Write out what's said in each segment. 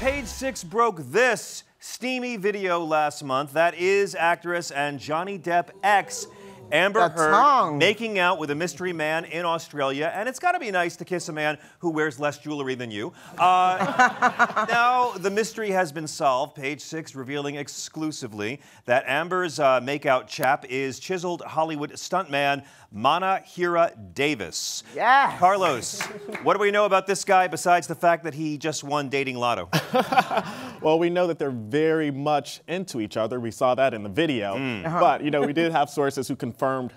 Page Six broke this steamy video last month. That is actress and Johnny Depp ex Amber The Heard tongue. making out with a mystery man in Australia, and it's got to be nice to kiss a man who wears less jewelry than you. Uh, now the mystery has been solved. Page Six revealing exclusively that Amber's uh, makeout chap is chiseled Hollywood stuntman Mana Hira Davis. Yeah. Carlos, what do we know about this guy besides the fact that he just won dating lotto? Well, we know that they're very much into each other. We saw that in the video. But, you know, we did have sources who confirmed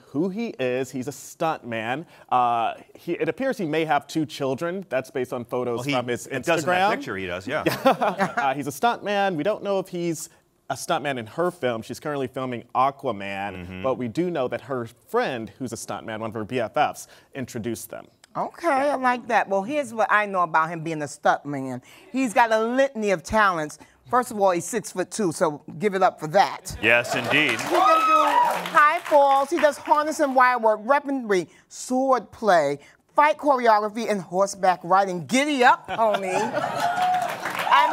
who he is. He's a stuntman. Uh, he, it appears he may have two children. That's based on photos He from his Instagram. it does in that picture. He does, yeah. Uh, he's a stuntman. We don't know if he's a stuntman in her film. She's currently filming Aquaman. Mm-hmm. But we do know that her friend, who's a stuntman, one of her BFFs, introduced them. Okay, I like that. Well, here's what I know about him being a stunt man. He's got a litany of talents. First of all, he's six foot two, so give it up for that. yes, indeed. He can do high falls. He does harness and wire work, weaponry, sword play, fight choreography, and horseback riding. Giddy up, pony.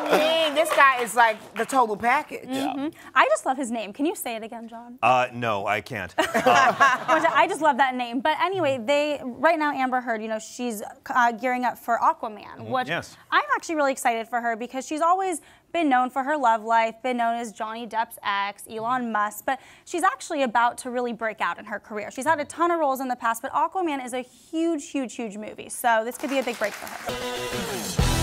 I mean, this guy is like the total package. I just love his name. Can you say it again, John? Uh, no, I can't. I just love that name. But anyway, they right now Amber Heard, you know, she's uh, gearing up for Aquaman, which yes. I'm actually really excited for her because she's always been known for her love life, been known as Johnny Depp's ex, Elon Musk, but she's actually about to really break out in her career. She's had a ton of roles in the past, but Aquaman is a huge, huge, huge movie. So this could be a big break for her.